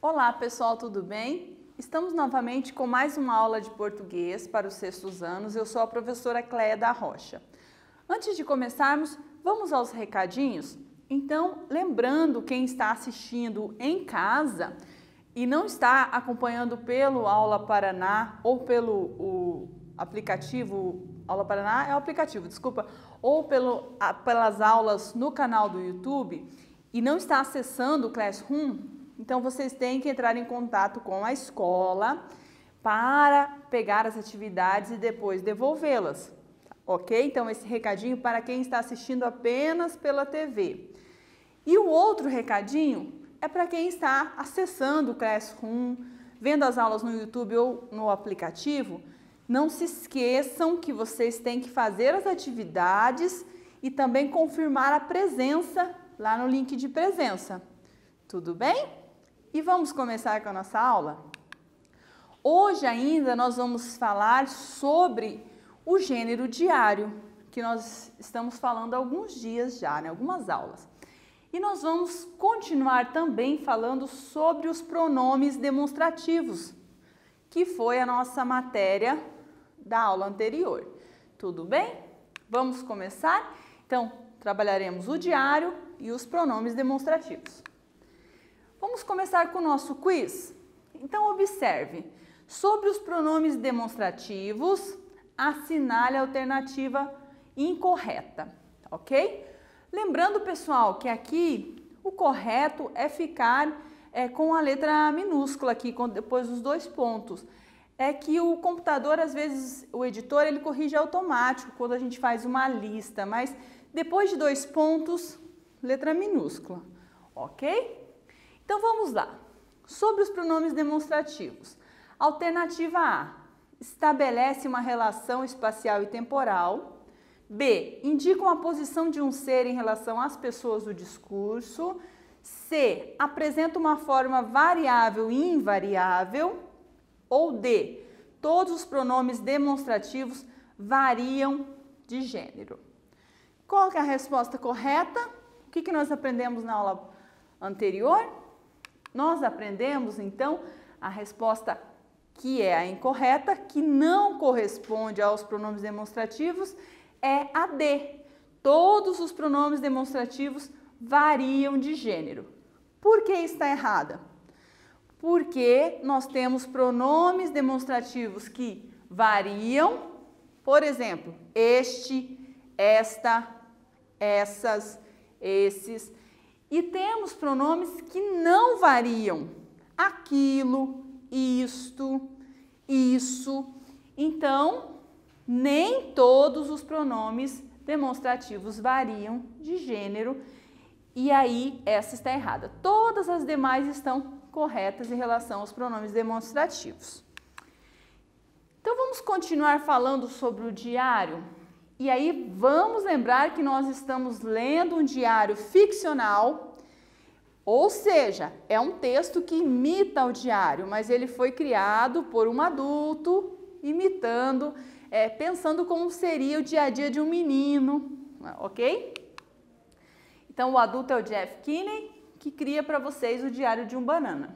Olá pessoal, tudo bem? Estamos novamente com mais uma aula de português para os sextos anos. Eu sou a professora Cléia da Rocha. Antes de começarmos, vamos aos recadinhos? Então, lembrando quem está assistindo em casa e não está acompanhando pelo Aula Paraná ou pelo aplicativo Aula Paraná é o aplicativo, desculpa, ou pelo, a, pelas aulas no canal do YouTube e não está acessando o Classroom, então vocês têm que entrar em contato com a escola para pegar as atividades e depois devolvê-las. Ok? Então, esse recadinho para quem está assistindo apenas pela TV. E o outro recadinho é para quem está acessando o Classroom, vendo as aulas no YouTube ou no aplicativo. Não se esqueçam que vocês têm que fazer as atividades e também confirmar a presença lá no link de presença. Tudo bem? E vamos começar com a nossa aula? Hoje ainda nós vamos falar sobre o gênero diário, que nós estamos falando há alguns dias já, né? algumas aulas. E nós vamos continuar também falando sobre os pronomes demonstrativos, que foi a nossa matéria da aula anterior. Tudo bem? Vamos começar? Então, trabalharemos o diário e os pronomes demonstrativos. Vamos começar com o nosso quiz? Então, observe. Sobre os pronomes demonstrativos, assinale a alternativa incorreta, ok? Lembrando, pessoal, que aqui o correto é ficar é, com a letra minúscula aqui, com, depois dos dois pontos. É que o computador, às vezes, o editor, ele corrige automático quando a gente faz uma lista, mas depois de dois pontos, letra minúscula, ok? Então vamos lá. Sobre os pronomes demonstrativos. Alternativa A, estabelece uma relação espacial e temporal B. Indicam a posição de um ser em relação às pessoas do discurso. C. Apresenta uma forma variável e invariável. Ou D. Todos os pronomes demonstrativos variam de gênero. Qual é a resposta correta? O que, que nós aprendemos na aula anterior? Nós aprendemos, então, a resposta que é a incorreta, que não corresponde aos pronomes demonstrativos, é a D. Todos os pronomes demonstrativos variam de gênero. Por que está errada? Porque nós temos pronomes demonstrativos que variam, por exemplo, este, esta, essas, esses, e temos pronomes que não variam, aquilo, isto, isso. Então, nem todos os pronomes demonstrativos variam de gênero e aí essa está errada. Todas as demais estão corretas em relação aos pronomes demonstrativos. Então vamos continuar falando sobre o diário. E aí vamos lembrar que nós estamos lendo um diário ficcional, ou seja, é um texto que imita o diário, mas ele foi criado por um adulto imitando é, pensando como seria o dia a dia de um menino, ok? Então, o adulto é o Jeff Kinney, que cria para vocês o Diário de um Banana.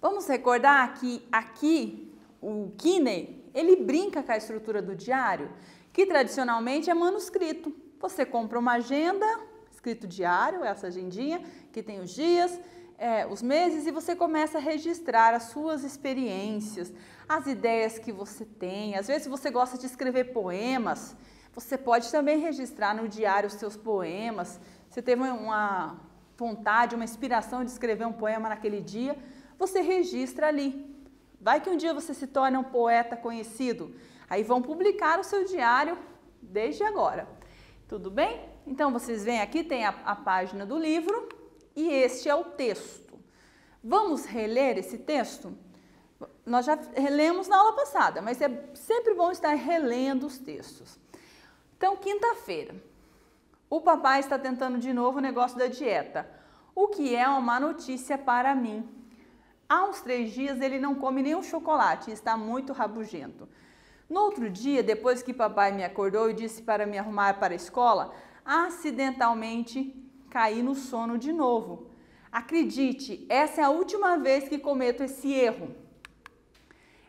Vamos recordar que aqui o Kinney, ele brinca com a estrutura do diário, que tradicionalmente é manuscrito. Você compra uma agenda, escrito diário, essa agendinha, que tem os dias, é, os meses, e você começa a registrar as suas experiências, as ideias que você tem. Às vezes você gosta de escrever poemas, você pode também registrar no diário os seus poemas. Você teve uma vontade, uma inspiração de escrever um poema naquele dia, você registra ali. Vai que um dia você se torne um poeta conhecido. Aí vão publicar o seu diário desde agora. Tudo bem? Então vocês veem aqui, tem a, a página do livro e este é o texto. Vamos reler esse texto? Nós já relemos na aula passada, mas é sempre bom estar relendo os textos. Então, quinta-feira, o papai está tentando de novo o negócio da dieta, o que é uma notícia para mim. Há uns três dias ele não come nenhum chocolate e está muito rabugento. No outro dia, depois que papai me acordou e disse para me arrumar para a escola, acidentalmente caí no sono de novo. Acredite, essa é a última vez que cometo esse erro.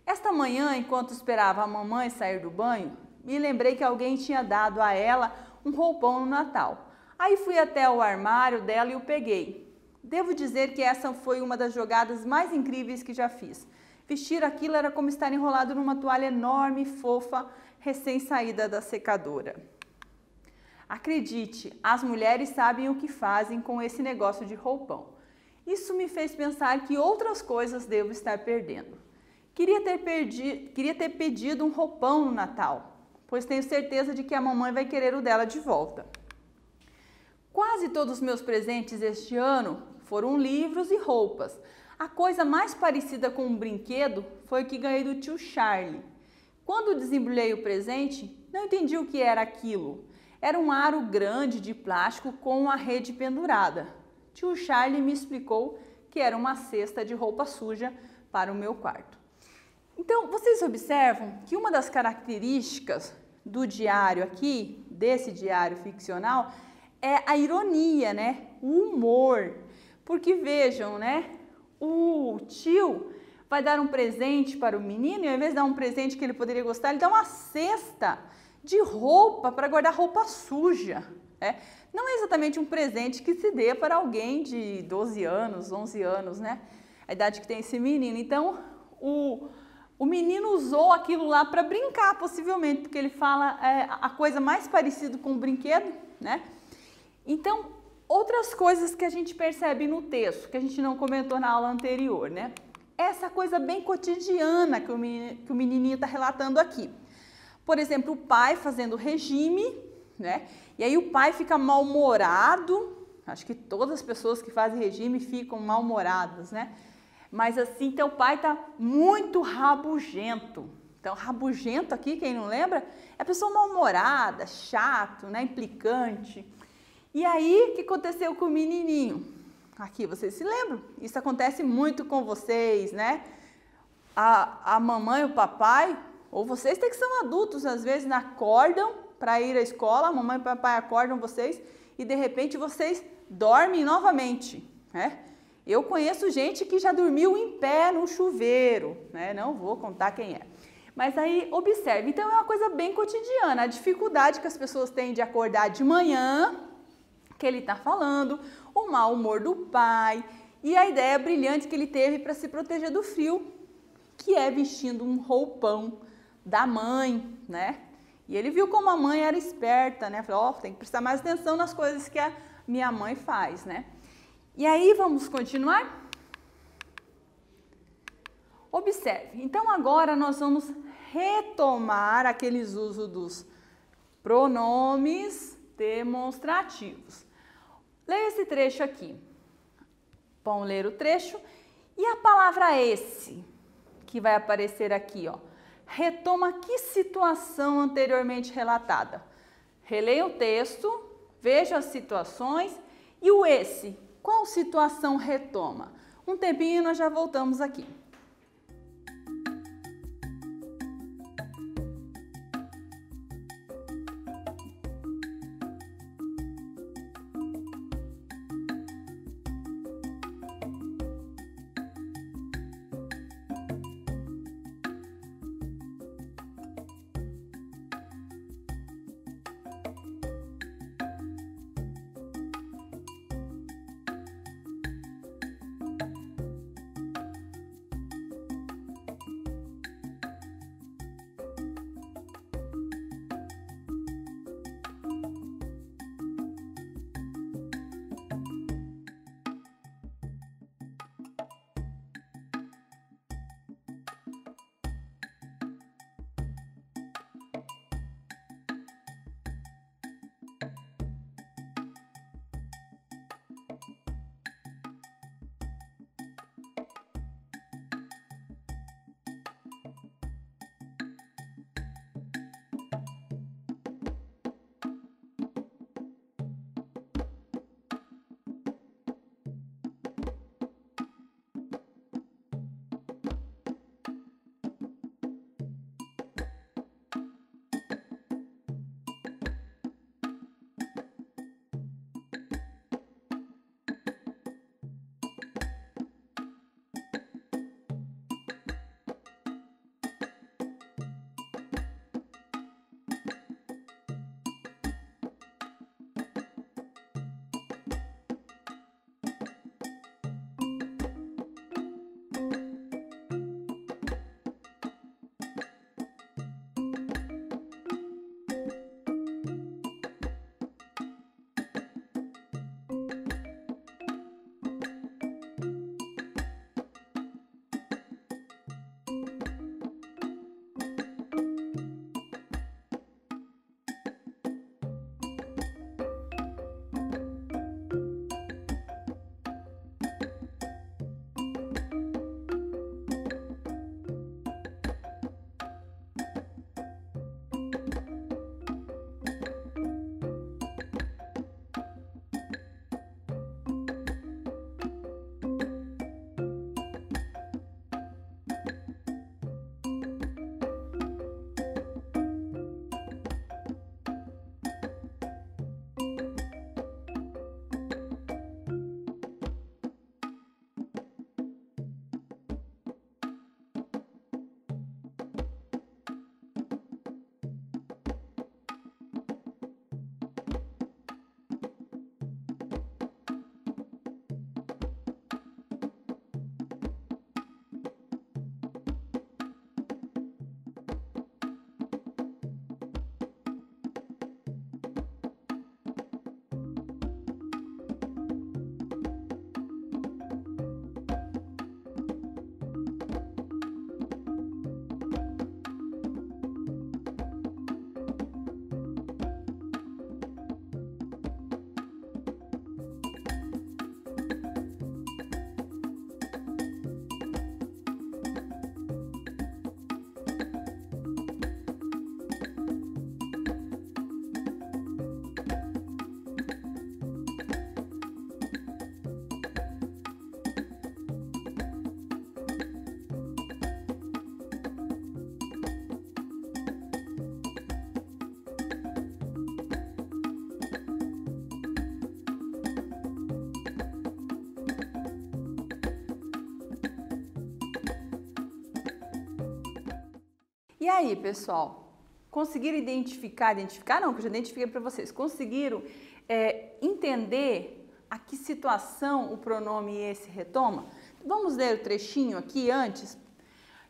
Esta manhã, enquanto esperava a mamãe sair do banho, me lembrei que alguém tinha dado a ela um roupão no Natal. Aí fui até o armário dela e o peguei. Devo dizer que essa foi uma das jogadas mais incríveis que já fiz. Vestir aquilo era como estar enrolado numa toalha enorme, fofa, recém-saída da secadora. Acredite, as mulheres sabem o que fazem com esse negócio de roupão. Isso me fez pensar que outras coisas devo estar perdendo. Queria ter, perdi, queria ter pedido um roupão no Natal, pois tenho certeza de que a mamãe vai querer o dela de volta. Quase todos os meus presentes este ano foram livros e roupas. A coisa mais parecida com um brinquedo foi o que ganhei do tio Charlie. Quando desembrulhei o presente, não entendi o que era aquilo. Era um aro grande de plástico com uma rede pendurada. Tio Charlie me explicou que era uma cesta de roupa suja para o meu quarto. Então, vocês observam que uma das características do diário aqui, desse diário ficcional, é a ironia, né? O humor. Porque vejam, né? O tio vai dar um presente para o menino e ao invés de dar um presente que ele poderia gostar, ele dá uma cesta de roupa para guardar roupa suja. Né? Não é exatamente um presente que se dê para alguém de 12 anos, 11 anos, né? A idade que tem esse menino. Então, o, o menino usou aquilo lá para brincar, possivelmente, porque ele fala é, a coisa mais parecida com um brinquedo, né? Então, outras coisas que a gente percebe no texto, que a gente não comentou na aula anterior, né? Essa coisa bem cotidiana que o, menininho está relatando aqui. Por exemplo, o pai fazendo regime, né? E aí o pai fica mal-humorado. Acho que todas as pessoas que fazem regime ficam mal-humoradas, né? Mas assim, teu pai tá muito rabugento. Então, rabugento aqui, quem não lembra, é pessoa mal-humorada, chato, né? Implicante. E aí, o que aconteceu com o menininho? Aqui, vocês se lembram? Isso acontece muito com vocês, né? A, a mamãe o papai ou vocês têm que são adultos, às vezes acordam para ir à escola, a mamãe e o papai acordam vocês e de repente vocês dormem novamente, né? Eu conheço gente que já dormiu em pé no chuveiro, né? Não vou contar quem é. Mas aí observe, então é uma coisa bem cotidiana, a dificuldade que as pessoas têm de acordar de manhã, que ele está falando, o mau humor do pai e a ideia brilhante que ele teve para se proteger do frio, que é vestindo um roupão da mãe, né? E ele viu como a mãe era esperta, né? Falou, ó, oh, tem que prestar mais atenção nas coisas que a minha mãe faz, né? E aí vamos continuar? Observe. Então agora nós vamos retomar aqueles usos dos pronomes demonstrativos. Leia esse trecho aqui. Vamos ler o trecho e a palavra esse que vai aparecer aqui, ó retoma que situação anteriormente relatada. Releia o texto, veja as situações e o esse, qual situação retoma? Um tempinho e nós já voltamos aqui. E aí, pessoal? Conseguiram identificar, identificar não, que eu já identifiquei para vocês, conseguiram é, entender a que situação o pronome esse retoma? Vamos ler o trechinho aqui antes?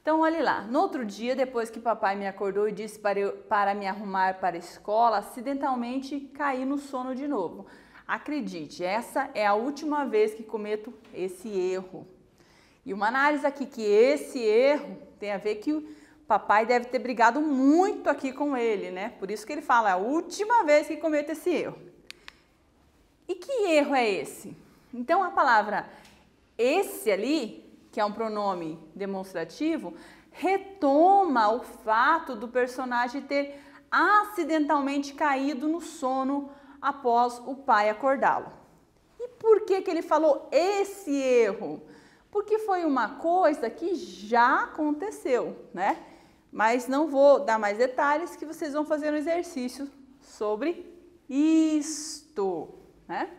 Então, olhe lá. No outro dia, depois que papai me acordou e disse para, eu, para me arrumar para a escola, acidentalmente caí no sono de novo. Acredite, essa é a última vez que cometo esse erro. E uma análise aqui que esse erro tem a ver que papai deve ter brigado muito aqui com ele, né? Por isso que ele fala, é a última vez que cometo esse erro. E que erro é esse? Então a palavra esse ali, que é um pronome demonstrativo, retoma o fato do personagem ter acidentalmente caído no sono após o pai acordá-lo. E por que, que ele falou esse erro? Porque foi uma coisa que já aconteceu, né? Mas não vou dar mais detalhes que vocês vão fazer um exercício sobre isto, né?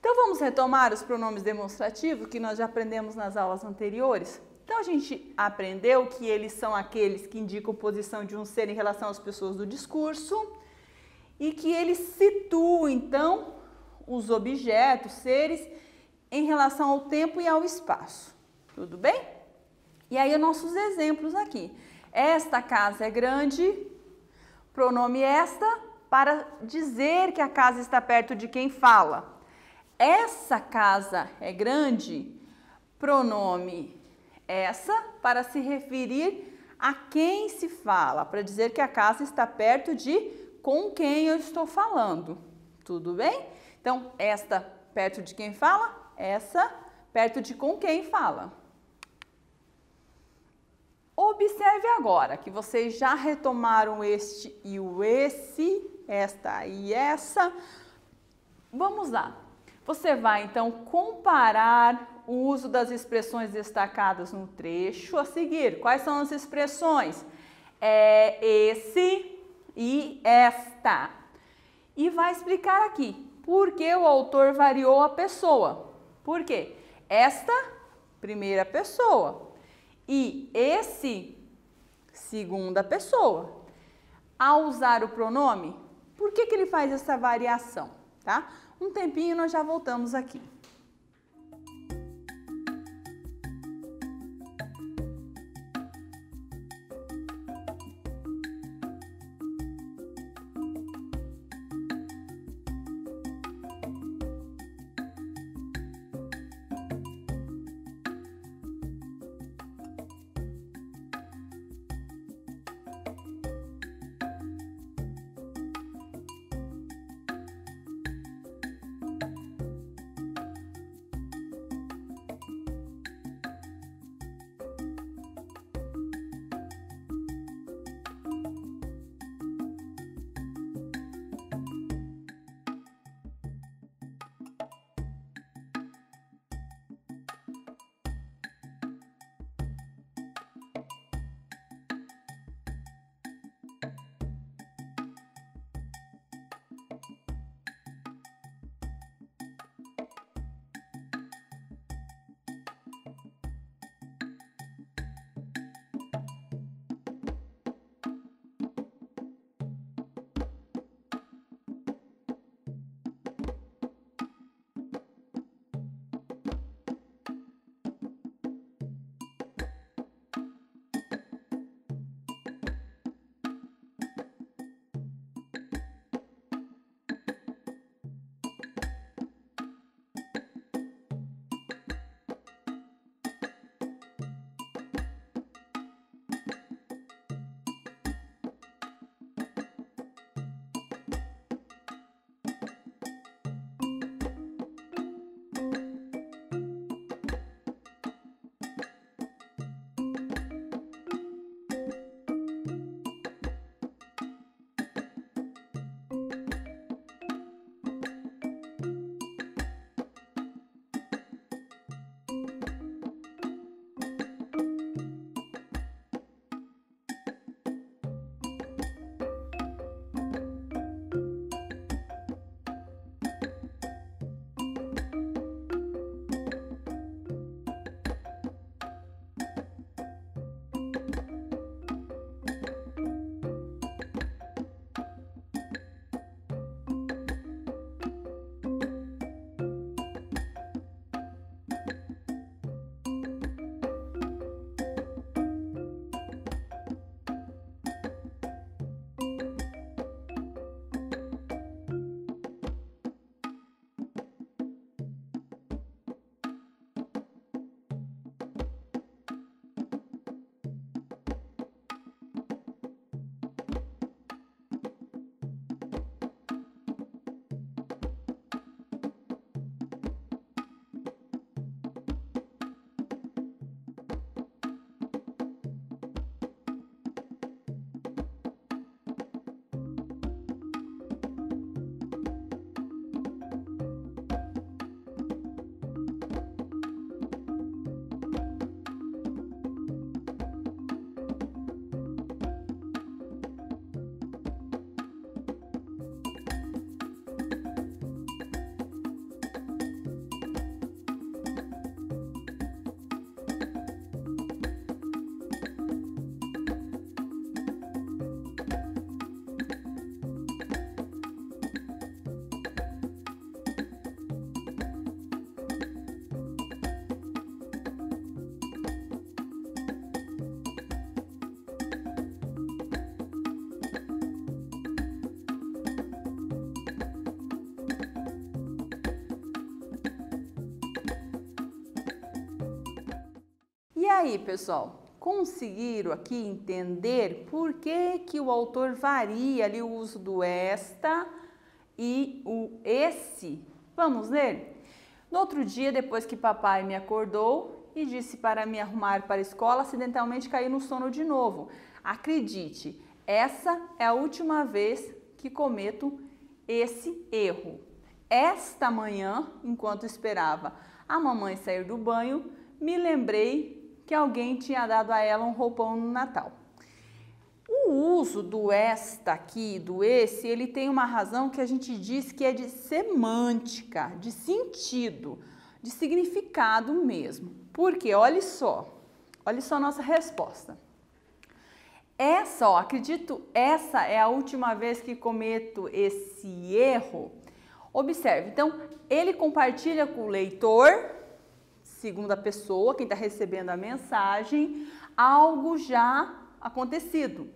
Então vamos retomar os pronomes demonstrativos que nós já aprendemos nas aulas anteriores. Então a gente aprendeu que eles são aqueles que indicam posição de um ser em relação às pessoas do discurso e que eles situam então os objetos, seres em relação ao tempo e ao espaço. Tudo bem? E aí os nossos exemplos aqui. Esta casa é grande, pronome esta para dizer que a casa está perto de quem fala. Essa casa é grande, pronome essa para se referir a quem se fala, para dizer que a casa está perto de com quem eu estou falando. Tudo bem? Então, esta perto de quem fala, essa perto de com quem fala. Observe agora que vocês já retomaram este e o esse, esta e essa. Vamos lá. Você vai então comparar o uso das expressões destacadas no trecho a seguir. Quais são as expressões? É esse e esta. E vai explicar aqui por que o autor variou a pessoa. Por quê? Esta, primeira pessoa, e esse, segunda pessoa. Ao usar o pronome, por que, que ele faz essa variação? Tá? Um tempinho nós já voltamos aqui. Aí, pessoal, conseguiram aqui entender por que, que o autor varia ali o uso do esta e o esse? Vamos ler? No outro dia, depois que papai me acordou e disse para me arrumar para a escola, acidentalmente caí no sono de novo. Acredite, essa é a última vez que cometo esse erro. Esta manhã, enquanto esperava a mamãe sair do banho, me lembrei que alguém tinha dado a ela um roupão no Natal. O uso do esta aqui, do esse, ele tem uma razão que a gente diz que é de semântica, de sentido, de significado mesmo. Porque, olha só, olha só a nossa resposta. Essa, ó, acredito, essa é a última vez que cometo esse erro. Observe, então, ele compartilha com o leitor, segunda pessoa, quem está recebendo a mensagem, algo já acontecido.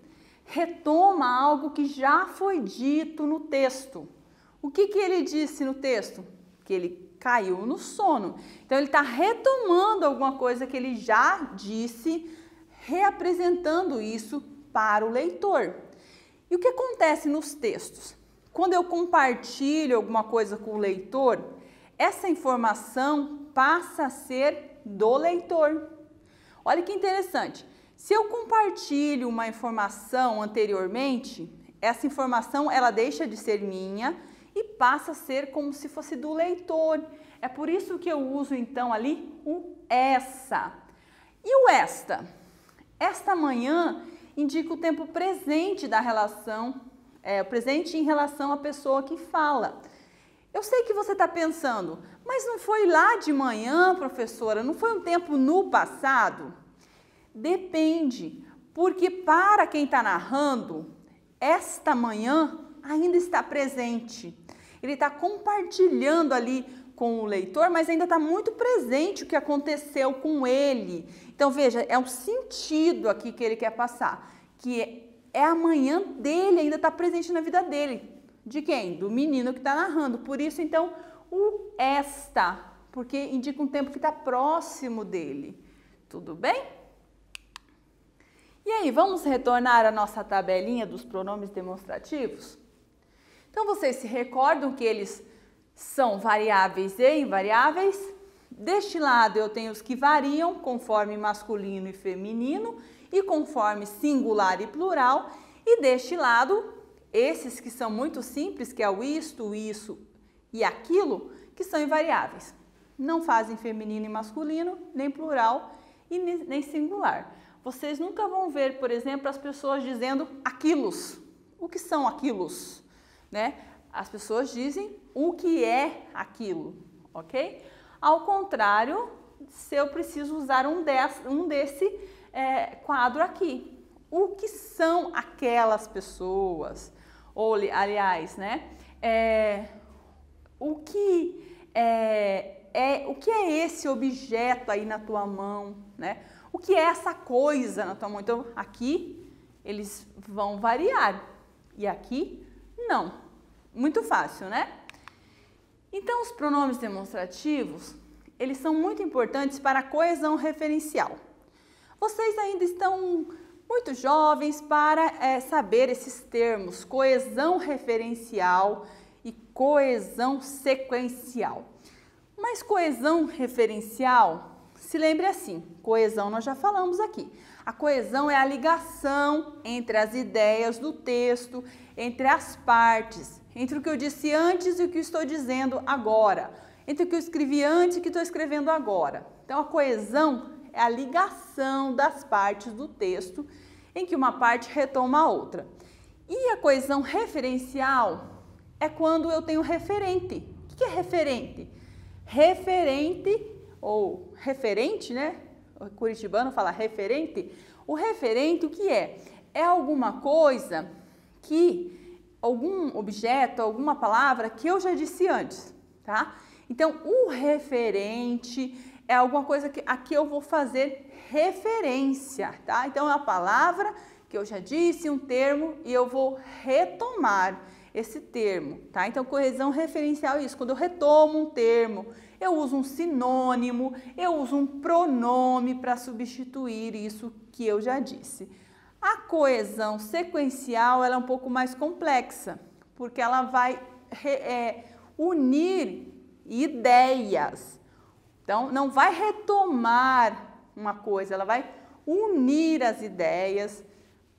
Retoma algo que já foi dito no texto. O que, que ele disse no texto? Que ele caiu no sono. Então, ele está retomando alguma coisa que ele já disse, reapresentando isso para o leitor. E o que acontece nos textos? Quando eu compartilho alguma coisa com o leitor, essa informação passa a ser do leitor. Olha que interessante. Se eu compartilho uma informação anteriormente, essa informação ela deixa de ser minha e passa a ser como se fosse do leitor. É por isso que eu uso então ali o essa. E o esta? Esta manhã indica o tempo presente da relação, é, presente em relação à pessoa que fala. Eu sei que você está pensando, mas não foi lá de manhã, professora? Não foi um tempo no passado? Depende, porque para quem está narrando, esta manhã ainda está presente. Ele está compartilhando ali com o leitor, mas ainda está muito presente o que aconteceu com ele. Então, veja, é um sentido aqui que ele quer passar, que é a manhã dele, ainda está presente na vida dele. De quem? Do menino que está narrando. Por isso, então, o esta, porque indica um tempo que está próximo dele. Tudo bem? E aí, vamos retornar à nossa tabelinha dos pronomes demonstrativos? Então, vocês se recordam que eles são variáveis e invariáveis? Deste lado, eu tenho os que variam conforme masculino e feminino e conforme singular e plural. E deste lado, esses que são muito simples, que é o isto, isso e aquilo, que são invariáveis. Não fazem feminino e masculino, nem plural e nem singular. Vocês nunca vão ver, por exemplo, as pessoas dizendo aquilos. O que são aquilos? Né? As pessoas dizem o que é aquilo, ok? Ao contrário, se eu preciso usar um, desse, um desse é, quadro aqui. O que são aquelas pessoas? Ou, aliás, né? É, o que é, é, o que é esse objeto aí na tua mão, né? O que é essa coisa na tua mão? Então, aqui eles vão variar e aqui não. Muito fácil, né? Então, os pronomes demonstrativos, eles são muito importantes para a coesão referencial. Vocês ainda estão muito jovens para é, saber esses termos, coesão referencial e coesão sequencial. Mas coesão referencial se lembre assim, coesão nós já falamos aqui. A coesão é a ligação entre as ideias do texto, entre as partes, entre o que eu disse antes e o que estou dizendo agora, entre o que eu escrevi antes e o que estou escrevendo agora. Então, a coesão é a ligação das partes do texto em que uma parte retoma a outra. E a coesão referencial é quando eu tenho referente. O que é referente? Referente ou referente, né? O curitibano fala referente. O referente, o que é? É alguma coisa que, algum objeto, alguma palavra que eu já disse antes, tá? Então, o referente é alguma coisa que aqui eu vou fazer referência, tá? Então, é uma palavra que eu já disse, um termo, e eu vou retomar. Esse termo, tá? Então, coesão referencial é isso. Quando eu retomo um termo, eu uso um sinônimo, eu uso um pronome para substituir isso que eu já disse. A coesão sequencial ela é um pouco mais complexa, porque ela vai é, unir ideias. Então, não vai retomar uma coisa, ela vai unir as ideias,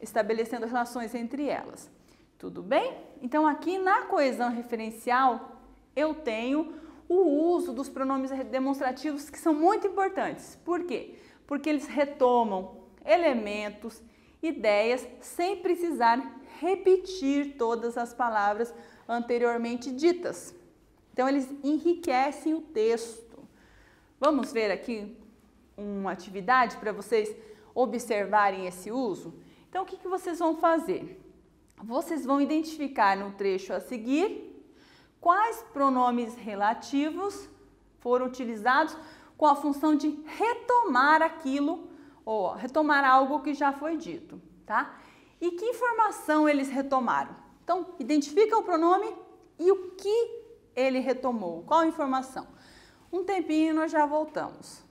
estabelecendo relações entre elas. Tudo bem? Então, aqui na coesão referencial, eu tenho o uso dos pronomes demonstrativos que são muito importantes. Por quê? Porque eles retomam elementos, ideias, sem precisar repetir todas as palavras anteriormente ditas. Então, eles enriquecem o texto. Vamos ver aqui uma atividade para vocês observarem esse uso? Então, o que, que vocês vão fazer? Vocês vão identificar no trecho a seguir quais pronomes relativos foram utilizados com a função de retomar aquilo ou retomar algo que já foi dito, tá? E que informação eles retomaram? Então, identifica o pronome e o que ele retomou, qual informação. Um tempinho e nós já voltamos.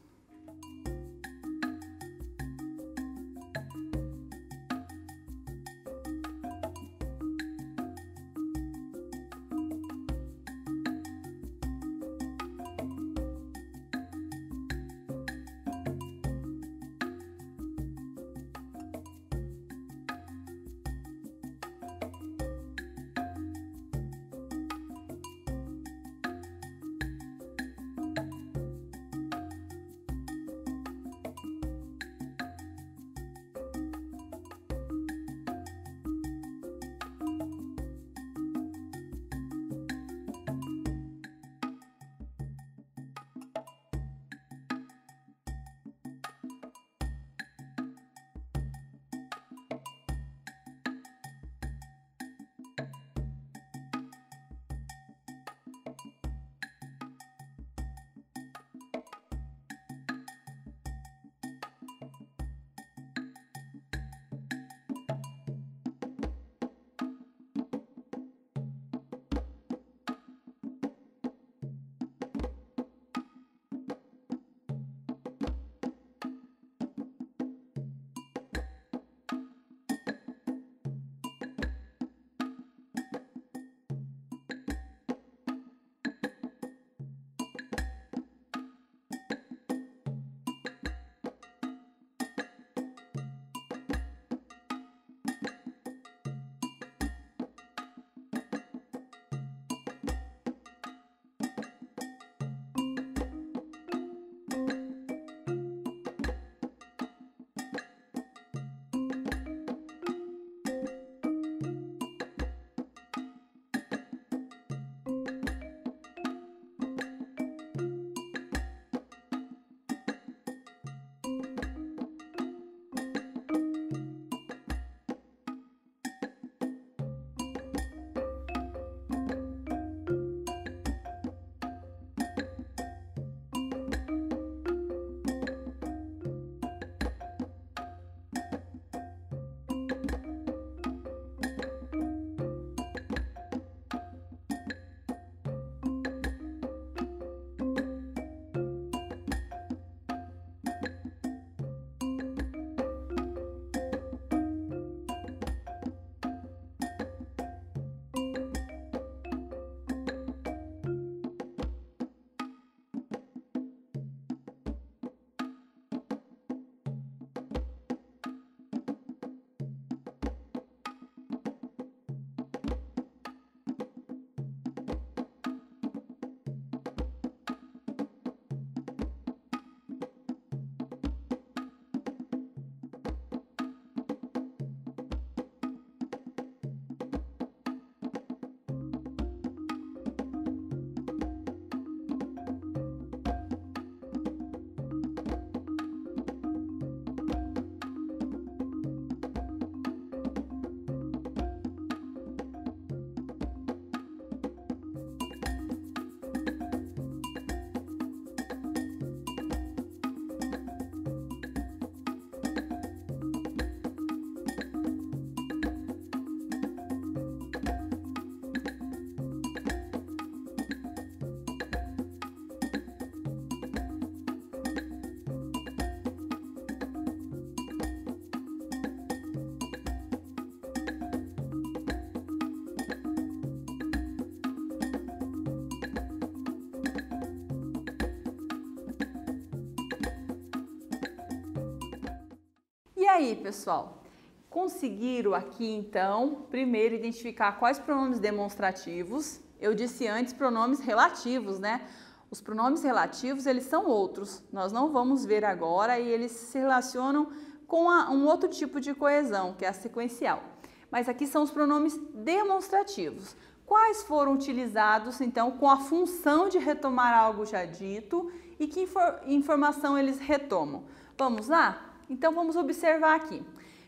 Aí, pessoal? Conseguiram aqui então, primeiro identificar quais pronomes demonstrativos. Eu disse antes pronomes relativos, né? Os pronomes relativos, eles são outros. Nós não vamos ver agora e eles se relacionam com a, um outro tipo de coesão, que é a sequencial. Mas aqui são os pronomes demonstrativos. Quais foram utilizados, então, com a função de retomar algo já dito e que infor informação eles retomam? Vamos lá? Então, vamos observar aqui.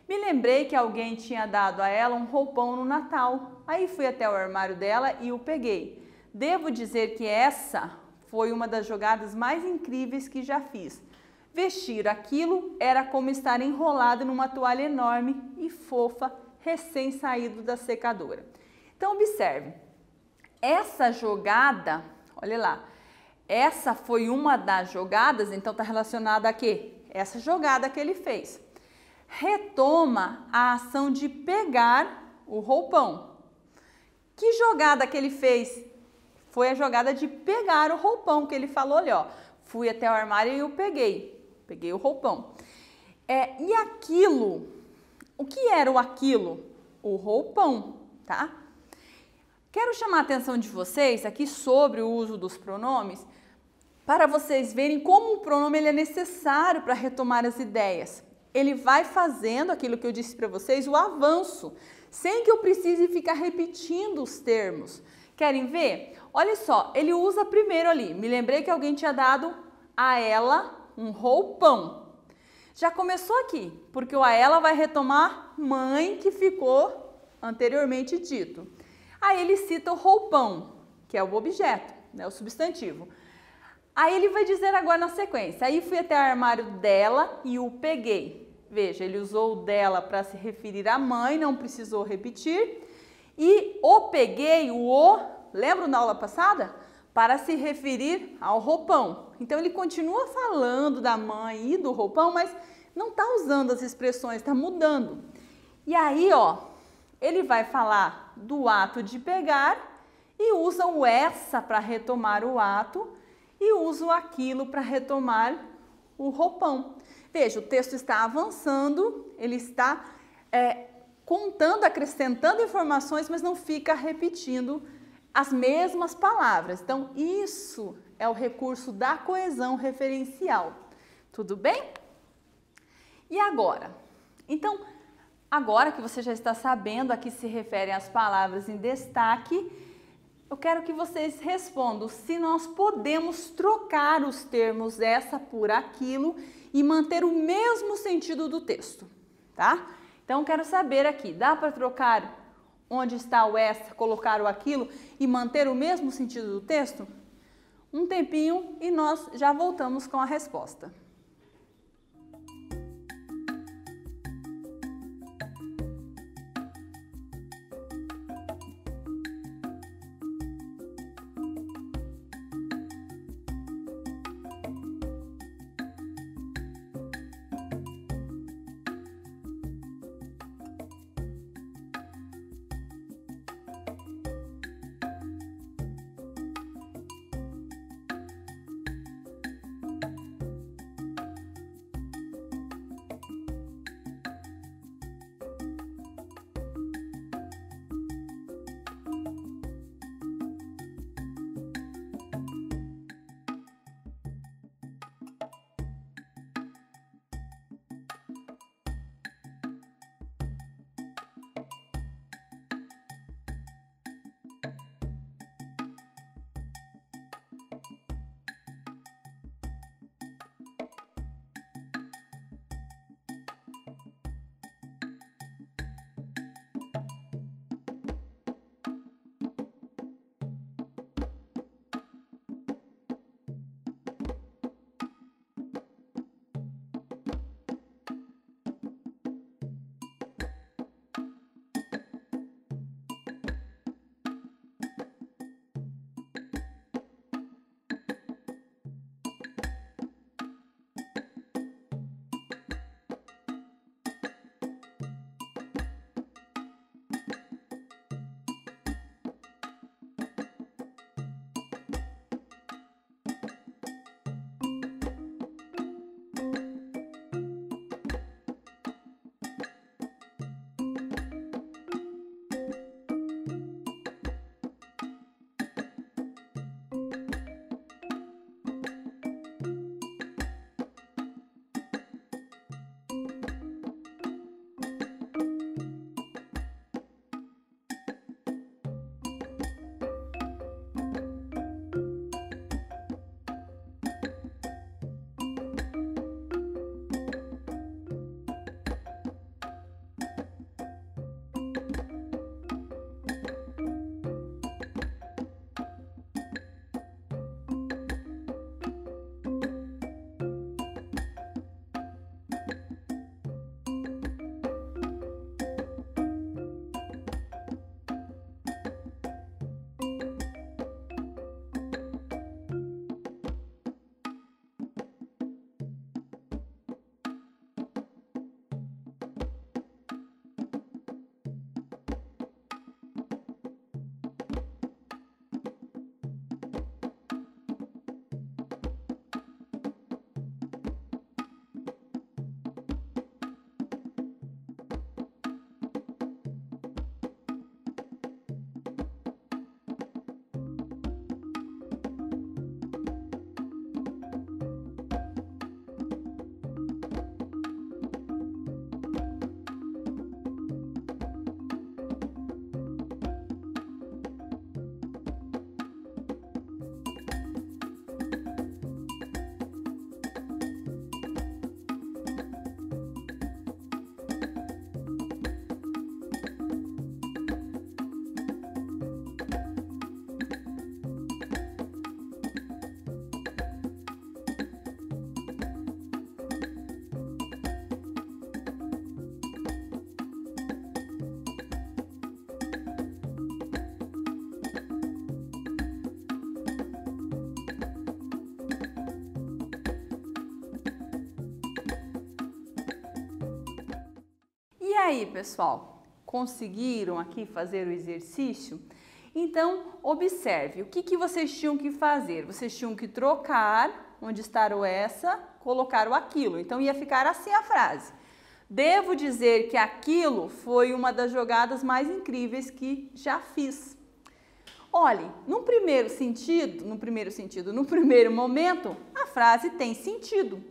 Me lembrei que alguém tinha dado a ela um roupão no Natal. Aí fui até o armário dela e o peguei. Devo dizer que essa foi uma das jogadas mais incríveis que já fiz. Vestir aquilo era como estar enrolado numa toalha enorme e fofa, recém-saído da secadora. Então observe, essa jogada, olha lá, essa foi uma das jogadas, então está relacionada a quê? Essa jogada que ele fez. Retoma a ação de pegar o roupão. Que jogada que ele fez? foi a jogada de pegar o roupão que ele falou ali, ó. Fui até o armário e eu peguei. Peguei o roupão. É, e aquilo, o que era o aquilo? O roupão, tá? Quero chamar a atenção de vocês aqui sobre o uso dos pronomes para vocês verem como o pronome ele é necessário para retomar as ideias. Ele vai fazendo aquilo que eu disse para vocês, o avanço, sem que eu precise ficar repetindo os termos. Querem ver? Olha só, ele usa primeiro ali. Me lembrei que alguém tinha dado a ela um roupão. Já começou aqui, porque o a ela vai retomar mãe que ficou anteriormente dito. Aí ele cita o roupão, que é o objeto, né, o substantivo. Aí ele vai dizer agora na sequência. Aí fui até o armário dela e o peguei. Veja, ele usou o dela para se referir à mãe, não precisou repetir. E o peguei, o o, lembra na aula passada? Para se referir ao roupão. Então ele continua falando da mãe e do roupão, mas não está usando as expressões, está mudando. E aí, ó, ele vai falar do ato de pegar e usa o essa para retomar o ato e usa o aquilo para retomar o roupão. Veja, o texto está avançando, ele está é, contando, acrescentando informações, mas não fica repetindo as mesmas palavras. Então, isso é o recurso da coesão referencial. Tudo bem? E agora? Então, agora que você já está sabendo a que se referem as palavras em destaque, eu quero que vocês respondam se nós podemos trocar os termos essa por aquilo e manter o mesmo sentido do texto, tá? Então, quero saber aqui, dá para trocar onde está o essa, colocar o aquilo e manter o mesmo sentido do texto? Um tempinho e nós já voltamos com a resposta. Aí, pessoal? Conseguiram aqui fazer o exercício? Então, observe, o que, que vocês tinham que fazer? Vocês tinham que trocar, onde está o essa, colocar o aquilo. Então, ia ficar assim a frase. Devo dizer que aquilo foi uma das jogadas mais incríveis que já fiz. Olhe, no primeiro sentido, no primeiro sentido, no primeiro momento, a frase tem sentido.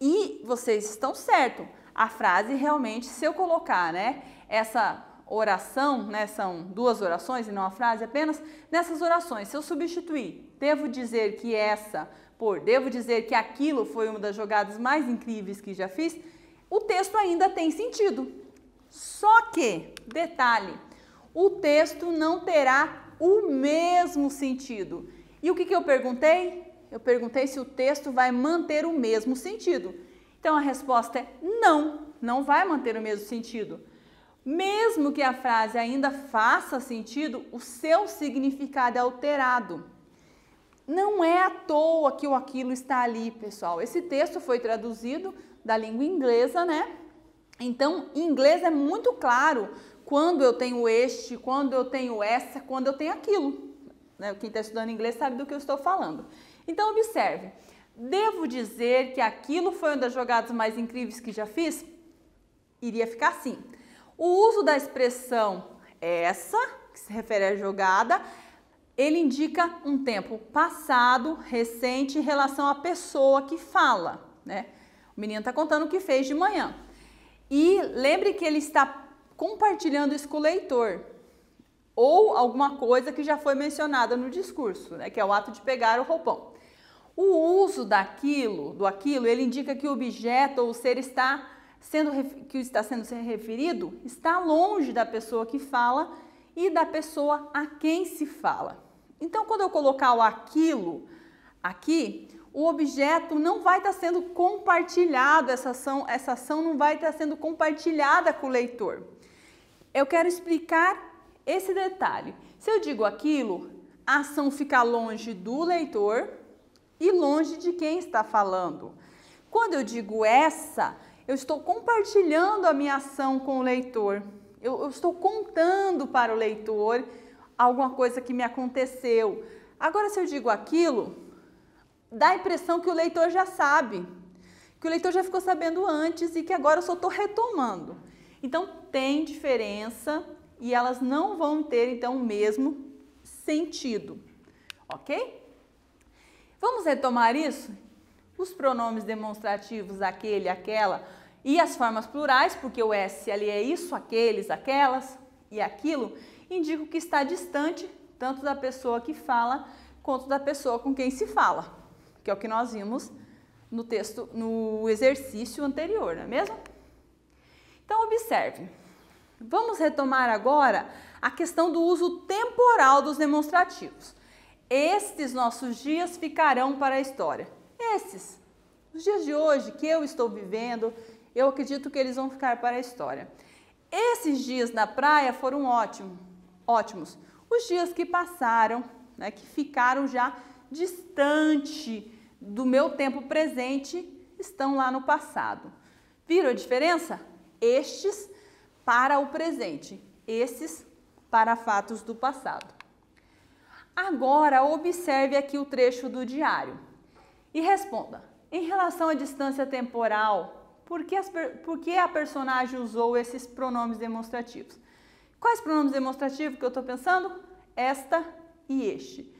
E vocês estão certos. A frase realmente, se eu colocar, né, essa oração, né, são duas orações e não a frase apenas, nessas orações, se eu substituir, devo dizer que essa por devo dizer que aquilo foi uma das jogadas mais incríveis que já fiz, o texto ainda tem sentido. Só que, detalhe, o texto não terá o mesmo sentido. E o que, que eu perguntei? Eu perguntei se o texto vai manter o mesmo sentido. Então a resposta é não, não vai manter o mesmo sentido. Mesmo que a frase ainda faça sentido, o seu significado é alterado. Não é à toa que o aquilo está ali, pessoal. Esse texto foi traduzido da língua inglesa, né? Então, em inglês é muito claro quando eu tenho este, quando eu tenho essa, quando eu tenho aquilo. Né? Quem está estudando inglês sabe do que eu estou falando. Então, observe. Devo dizer que aquilo foi uma das jogadas mais incríveis que já fiz? Iria ficar assim. O uso da expressão essa, que se refere à jogada, ele indica um tempo passado, recente, em relação à pessoa que fala, né? O menino está contando o que fez de manhã. E lembre que ele está compartilhando isso com o leitor, ou alguma coisa que já foi mencionada no discurso, né? Que é o ato de pegar o roupão. O uso daquilo, do aquilo, ele indica que o objeto ou o ser está sendo, que está sendo referido está longe da pessoa que fala e da pessoa a quem se fala. Então, quando eu colocar o aquilo aqui, o objeto não vai estar sendo compartilhado, essa ação, essa ação não vai estar sendo compartilhada com o leitor. Eu quero explicar esse detalhe. Se eu digo aquilo, a ação fica longe do leitor e longe de quem está falando. Quando eu digo essa, eu estou compartilhando a minha ação com o leitor. Eu, eu estou contando para o leitor alguma coisa que me aconteceu. Agora, se eu digo aquilo, dá a impressão que o leitor já sabe, que o leitor já ficou sabendo antes e que agora eu só estou retomando. Então, tem diferença e elas não vão ter, então, o mesmo sentido, ok? Vamos retomar isso? Os pronomes demonstrativos, aquele, aquela, e as formas plurais, porque o S ali é isso, aqueles, aquelas e aquilo, indicam que está distante tanto da pessoa que fala quanto da pessoa com quem se fala, que é o que nós vimos no texto, no exercício anterior, não é mesmo? Então, observe. Vamos retomar agora a questão do uso temporal dos demonstrativos. Estes nossos dias ficarão para a história. Esses, os dias de hoje que eu estou vivendo, eu acredito que eles vão ficar para a história. Esses dias na praia foram ótimos, ótimos. Os dias que passaram, né, que ficaram já distante do meu tempo presente, estão lá no passado. Viram a diferença? Estes para o presente, esses para fatos do passado. Agora, observe aqui o trecho do diário e responda: em relação à distância temporal por que, as, por que a personagem usou esses pronomes demonstrativos? Quais pronomes demonstrativos que eu estou pensando? Esta e este.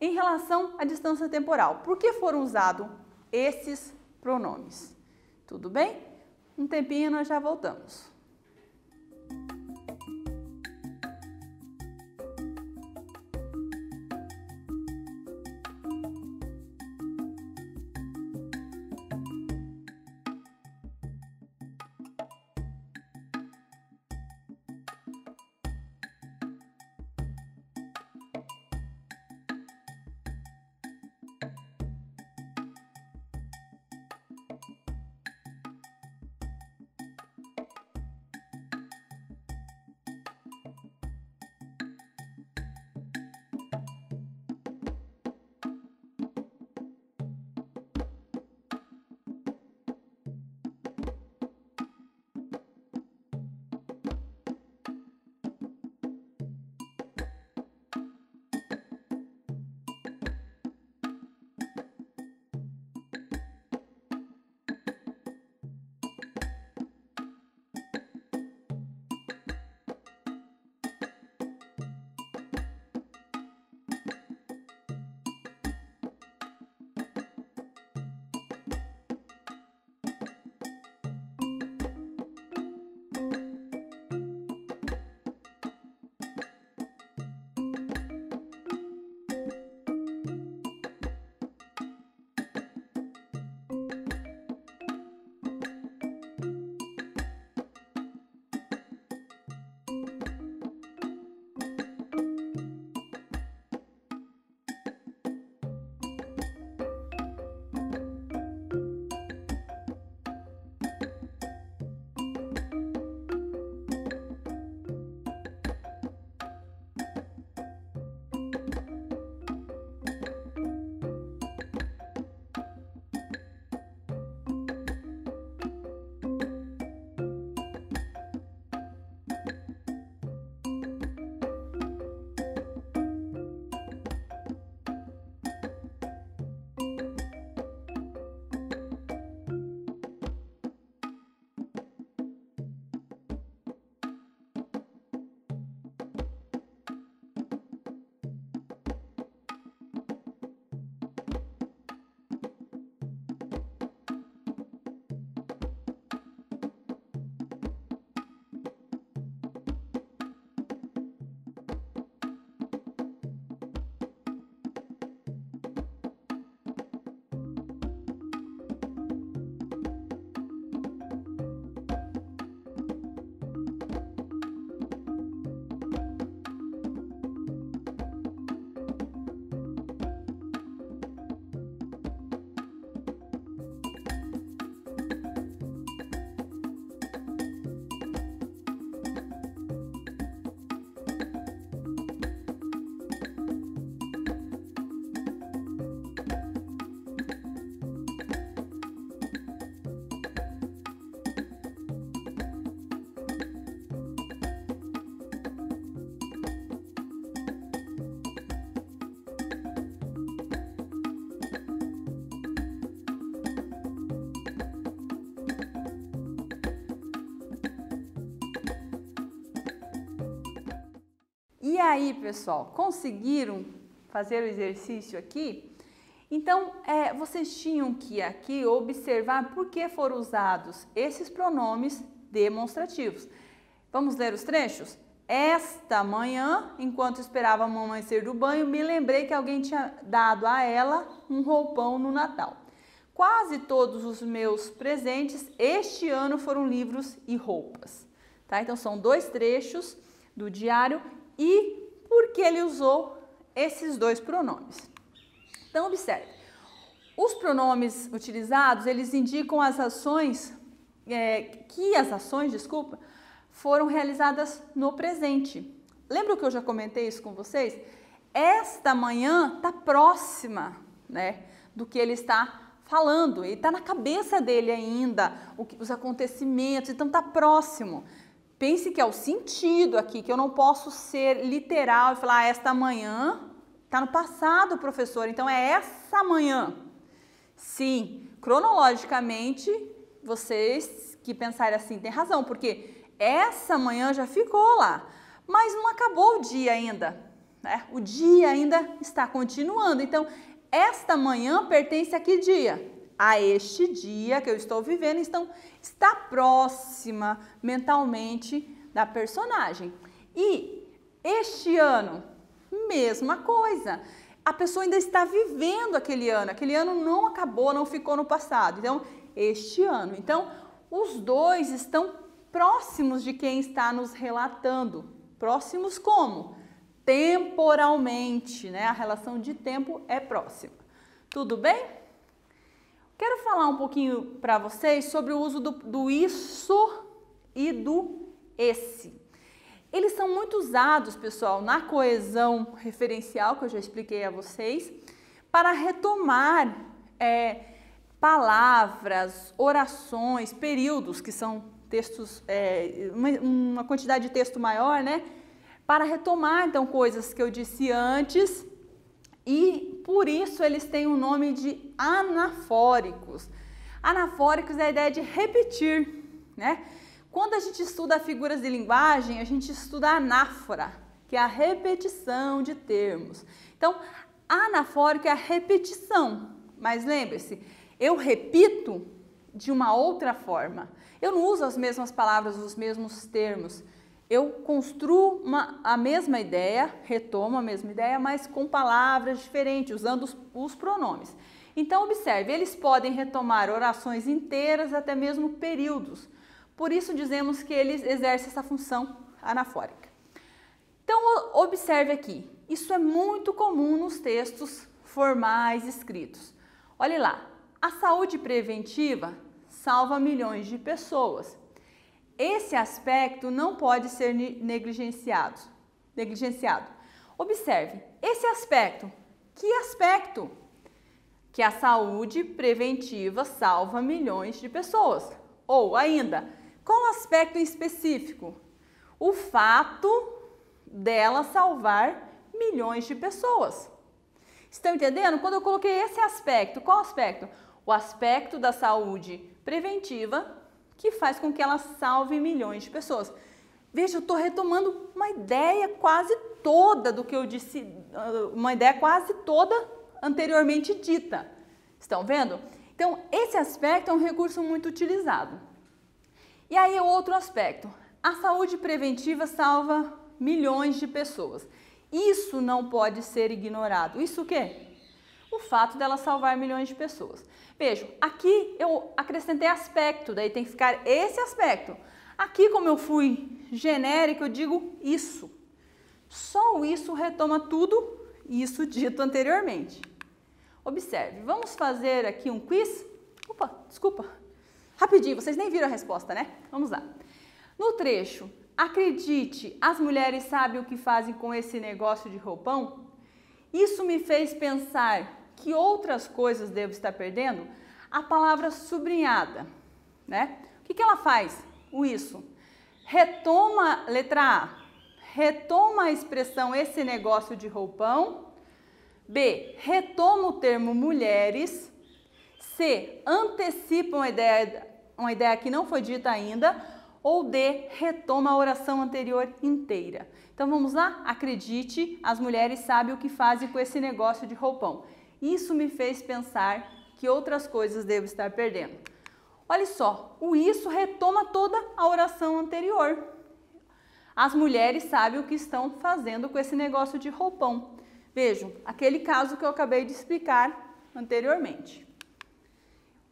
Em relação à distância temporal, por que foram usados esses pronomes? Tudo bem? Um tempinho nós já voltamos. Aí, pessoal, conseguiram fazer o exercício aqui? Então, é, vocês tinham que aqui observar por que foram usados esses pronomes demonstrativos. Vamos ler os trechos? Esta manhã, enquanto esperava a mamãe sair do banho, me lembrei que alguém tinha dado a ela um roupão no Natal. Quase todos os meus presentes este ano foram livros e roupas. Tá? Então, são dois trechos do diário e por que ele usou esses dois pronomes. Então, observe. Os pronomes utilizados, eles indicam as ações, é, que as ações, desculpa, foram realizadas no presente. Lembra que eu já comentei isso com vocês? Esta manhã está próxima, né, do que ele está falando. Ele está na cabeça dele ainda, os acontecimentos, então está próximo. Pense que é o sentido aqui, que eu não posso ser literal e falar ah, esta manhã Está no passado, professor, então é essa manhã. Sim, cronologicamente, vocês que pensarem assim têm razão, porque essa manhã já ficou lá, mas não acabou o dia ainda. Né? O dia ainda está continuando. Então, esta manhã pertence a que dia? A este dia que eu estou vivendo, então está próxima mentalmente da personagem. E este ano mesma coisa. A pessoa ainda está vivendo aquele ano, aquele ano não acabou, não ficou no passado. Então, este ano. Então, os dois estão próximos de quem está nos relatando. Próximos como? Temporalmente, né? A relação de tempo é próxima. Tudo bem? Quero falar um pouquinho para vocês sobre o uso do, do isso e do esse. Eles são muito usados, pessoal, na coesão referencial, que eu já expliquei a vocês, para retomar é, palavras, orações, períodos, que são textos, é, uma, uma quantidade de texto maior, né? Para retomar, então, coisas que eu disse antes, e por isso eles têm o nome de anafóricos. Anafóricos é a ideia de repetir, né? Quando a gente estuda figuras de linguagem, a gente estuda anáfora, que é a repetição de termos. Então, anafórico é a repetição, mas lembre-se, eu repito de uma outra forma. Eu não uso as mesmas palavras, os mesmos termos. Eu construo uma, a mesma ideia, retomo a mesma ideia, mas com palavras diferentes, usando os, os pronomes. Então, observe, eles podem retomar orações inteiras, até mesmo períodos. Por isso dizemos que ele exerce essa função anafórica. Então, observe aqui, isso é muito comum nos textos formais escritos. Olhe lá, a saúde preventiva salva milhões de pessoas. Esse aspecto não pode ser negligenciado. negligenciado. Observe, esse aspecto, que aspecto? Que a saúde preventiva salva milhões de pessoas. Ou ainda, qual aspecto específico? O fato dela salvar milhões de pessoas. Estão entendendo? Quando eu coloquei esse aspecto, qual aspecto? O aspecto da saúde preventiva que faz com que ela salve milhões de pessoas. Veja, eu estou retomando uma ideia quase toda do que eu disse, ah, uma ideia quase toda anteriormente dita. Estão vendo? Então, esse aspecto é um recurso muito utilizado. E aí outro aspecto, a saúde preventiva salva milhões de pessoas. Isso não pode ser ignorado. Isso o quê? O fato dela salvar milhões de pessoas. Vejam, aqui eu acrescentei aspecto, daí tem que ficar esse aspecto. Aqui, como eu fui genérico, eu digo isso. Só o isso retoma tudo isso dito anteriormente. Observe, vamos fazer aqui um quiz. Opa, desculpa, Rapidinho, vocês nem viram a resposta, né? Vamos lá. No trecho, acredite, as mulheres sabem o que fazem com esse negócio de roupão? Isso me fez pensar que outras coisas devo estar perdendo? A palavra sublinhada, né? O que, que ela faz? O isso. Retoma, letra A, retoma a expressão esse negócio de roupão. B, retoma o termo mulheres. C. Antecipa uma ideia, uma ideia que não foi dita ainda. Ou D. Retoma a oração anterior inteira. Então vamos lá? Acredite, as mulheres sabem o que fazem com esse negócio de roupão. Isso me fez pensar que outras coisas devo estar perdendo. Olha só, o isso retoma toda a oração anterior. As mulheres sabem o que estão fazendo com esse negócio de roupão. Vejam, aquele caso que eu acabei de explicar anteriormente.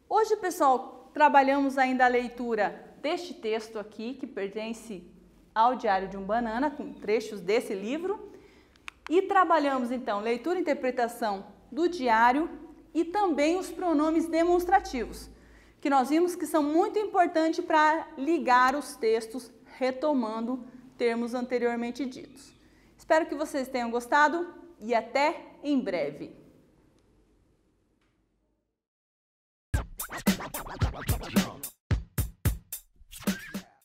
Hoje, pessoal, trabalhamos ainda a leitura deste texto aqui, que pertence ao Diário de um Banana, com trechos desse livro. E trabalhamos então leitura e interpretação do diário e também os pronomes demonstrativos, que nós vimos que são muito importantes para ligar os textos, retomando termos anteriormente ditos. Espero que vocês tenham gostado e até em breve. Jump.